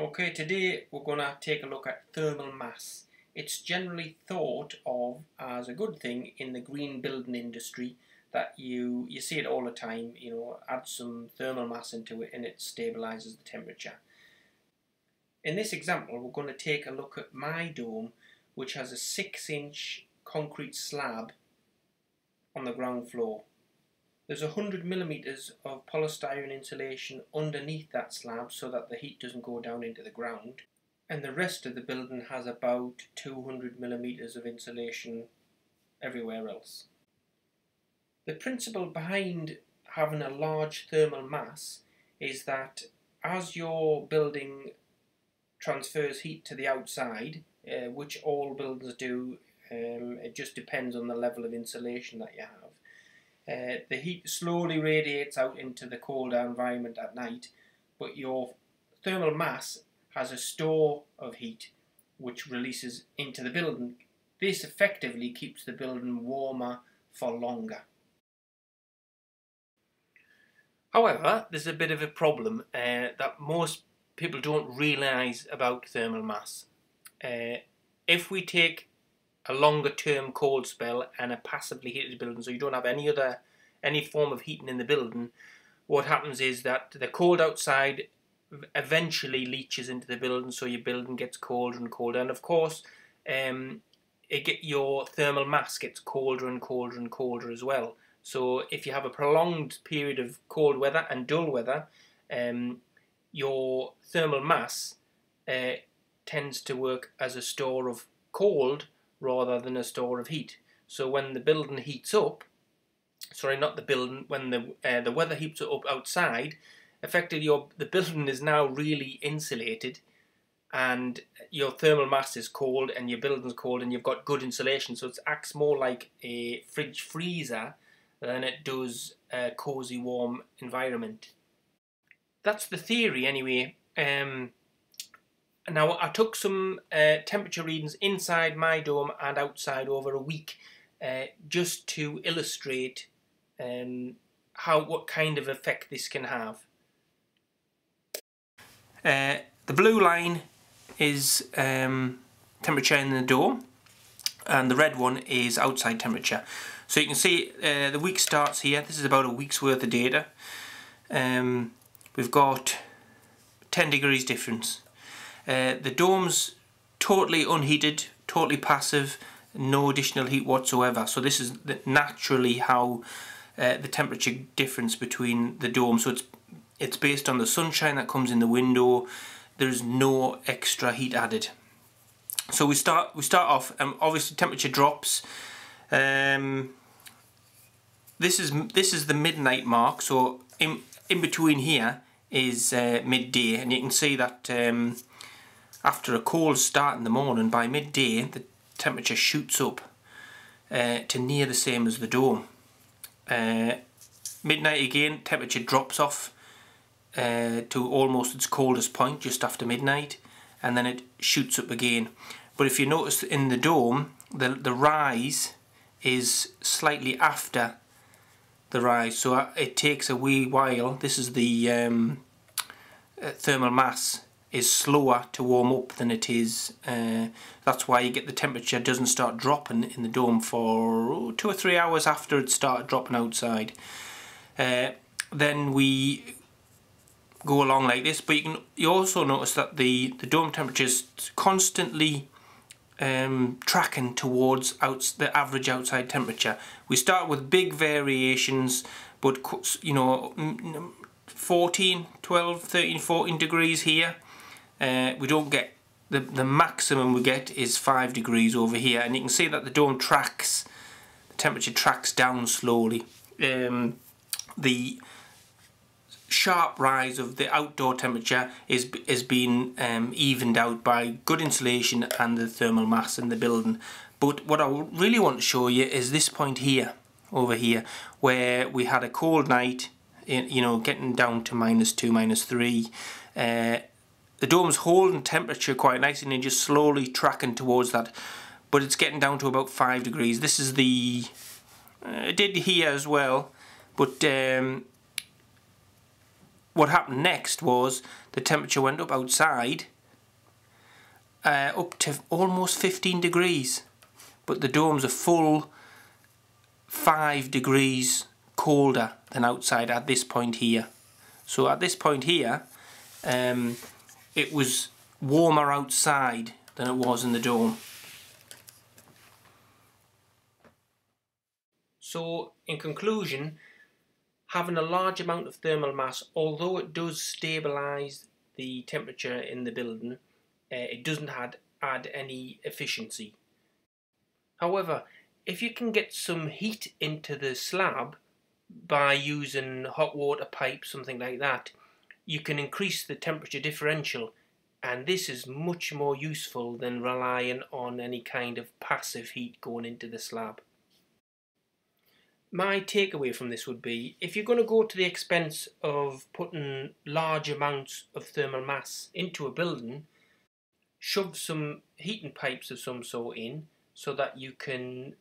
Okay, today we're going to take a look at thermal mass. It's generally thought of as a good thing in the green building industry that you you see it all the time, you know, add some thermal mass into it and it stabilizes the temperature. In this example, we're going to take a look at my dome, which has a 6 inch concrete slab on the ground floor. There's 100 millimeters of polystyrene insulation underneath that slab so that the heat doesn't go down into the ground. And the rest of the building has about 200 millimeters of insulation everywhere else. The principle behind having a large thermal mass is that as your building transfers heat to the outside, uh, which all buildings do, um, it just depends on the level of insulation that you have. Uh, the heat slowly radiates out into the colder environment at night, but your thermal mass has a store of heat which releases into the building. This effectively keeps the building warmer for longer. However, there's a bit of a problem uh, that most people don't realise about thermal mass. Uh, if we take a longer term cold spell and a passively heated building, so you don't have any other any form of heating in the building, what happens is that the cold outside eventually leaches into the building, so your building gets colder and colder. And of course, um, it get your thermal mass gets colder and colder and colder as well. So if you have a prolonged period of cold weather and dull weather, um, your thermal mass uh, tends to work as a store of cold rather than a store of heat. So when the building heats up, sorry, not the building, when the uh, the weather heats up outside, effectively your the building is now really insulated, and your thermal mass is cold, and your building's cold, and you've got good insulation, so it acts more like a fridge freezer than it does a cozy warm environment. That's the theory anyway. Um, now I took some uh, temperature readings inside my dome and outside over a week uh, just to illustrate um, how what kind of effect this can have. Uh, the blue line is um, temperature in the dome and the red one is outside temperature. So you can see uh, the week starts here. This is about a week's worth of data. Um, we've got 10 degrees difference. Uh, the dome's totally unheated, totally passive, no additional heat whatsoever. So this is naturally how uh, the temperature difference between the dome. So it's it's based on the sunshine that comes in the window. There's no extra heat added. So we start we start off and um, obviously temperature drops. Um, this is this is the midnight mark. So in in between here is uh, midday, and you can see that um, after a cold start in the morning, by midday the temperature shoots up uh, to near the same as the dome. Uh, midnight again, temperature drops off uh, to almost its coldest point just after midnight and then it shoots up again. But if you notice in the dome, the, the rise is slightly after the rise, so uh, it takes a wee while. This is the um, uh, thermal mass is slower to warm up than it is. Uh, that's why you get the temperature doesn't start dropping in the dome for two or three hours after it started dropping outside. Uh, then we go along like this, but you can you also notice that the the dome temperature is constantly um, tracking towards out, the average outside temperature. We start with big variations, but you know 14, 12, 13, 14 degrees here uh, we don't get the, the maximum we get is 5 degrees over here and you can see that the dome tracks the temperature tracks down slowly. Um, the sharp rise of the outdoor temperature is is being um, evened out by good insulation and the thermal mass in the building. But what I really want to show you is this point here over here where we had a cold night you know getting down to minus 2 minus 3 uh, the dome's holding temperature quite nicely and just slowly tracking towards that but it's getting down to about 5 degrees. This is the uh, it did here as well but um, what happened next was the temperature went up outside uh, up to almost 15 degrees but the dome's a full 5 degrees colder than outside at this point here. So at this point here um, it was warmer outside than it was in the dome so in conclusion having a large amount of thermal mass, although it does stabilise the temperature in the building, uh, it doesn't add, add any efficiency. However, if you can get some heat into the slab by using hot water pipes, something like that, you can increase the temperature differential and this is much more useful than relying on any kind of passive heat going into the slab my takeaway from this would be if you're going to go to the expense of putting large amounts of thermal mass into a building, shove some heating pipes of some sort in so that you can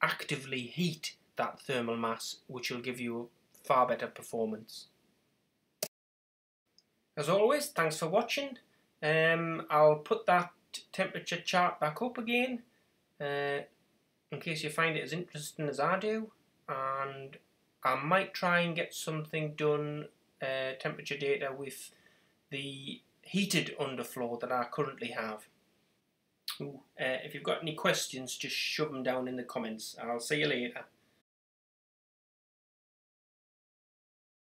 actively heat that thermal mass, which will give you far better performance. As always, thanks for watching. Um, I'll put that temperature chart back up again uh, in case you find it as interesting as I do and I might try and get something done uh, temperature data with the heated underfloor that I currently have. uh, if you've got any questions just shove them down in the comments. I'll see you later.